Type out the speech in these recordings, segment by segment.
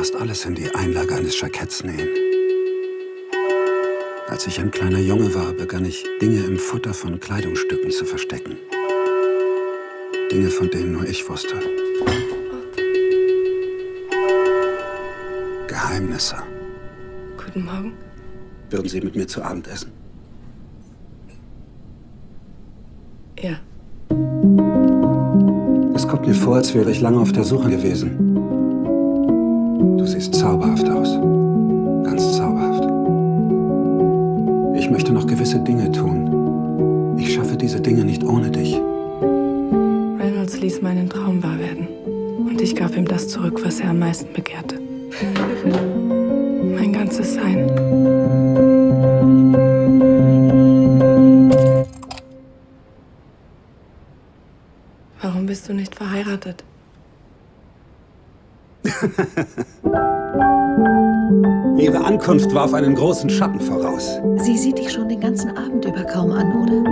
fast alles in die Einlage eines Jacketts nähen. Als ich ein kleiner Junge war, begann ich, Dinge im Futter von Kleidungsstücken zu verstecken. Dinge, von denen nur ich wusste. Geheimnisse. Guten Morgen. Würden Sie mit mir zu Abend essen? Ja. Es kommt mir vor, als wäre ich lange auf der Suche gewesen. Siehst zauberhaft aus. Ganz zauberhaft. Ich möchte noch gewisse Dinge tun. Ich schaffe diese Dinge nicht ohne dich. Reynolds ließ meinen Traum wahr werden. Und ich gab ihm das zurück, was er am meisten begehrte. mein ganzes Sein. Warum bist du nicht verheiratet? Ihre Ankunft warf einen großen Schatten voraus. Sie sieht dich schon den ganzen Abend über kaum an, oder?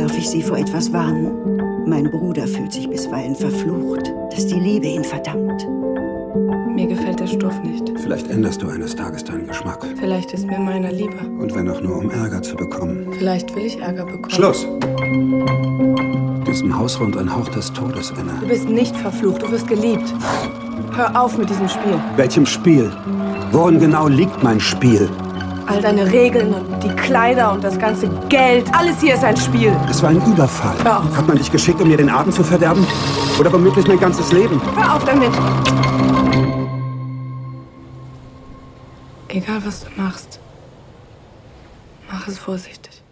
Darf ich Sie vor etwas warnen? Mein Bruder fühlt sich bisweilen verflucht, dass die Liebe ihn verdammt. Mir gefällt der Stoff nicht. Vielleicht änderst du eines Tages deinen Geschmack. Vielleicht ist mir meiner lieber. Und wenn auch nur, um Ärger zu bekommen. Vielleicht will ich Ärger bekommen. Schluss! Diesem Haus wohnt ein Hauch des Todes inne. Du bist nicht verflucht, du wirst geliebt. Hör auf mit diesem Spiel. Welchem Spiel? Worin genau liegt mein Spiel? All deine Regeln und die Kleider und das ganze Geld, alles hier ist ein Spiel. Es war ein Überfall. Hör auf. Hat man dich geschickt, um mir den Abend zu verderben? Oder womöglich mein ganzes Leben? Hör auf damit. Egal was du machst, mach es vorsichtig.